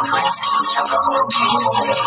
Twitch, teach, and perform music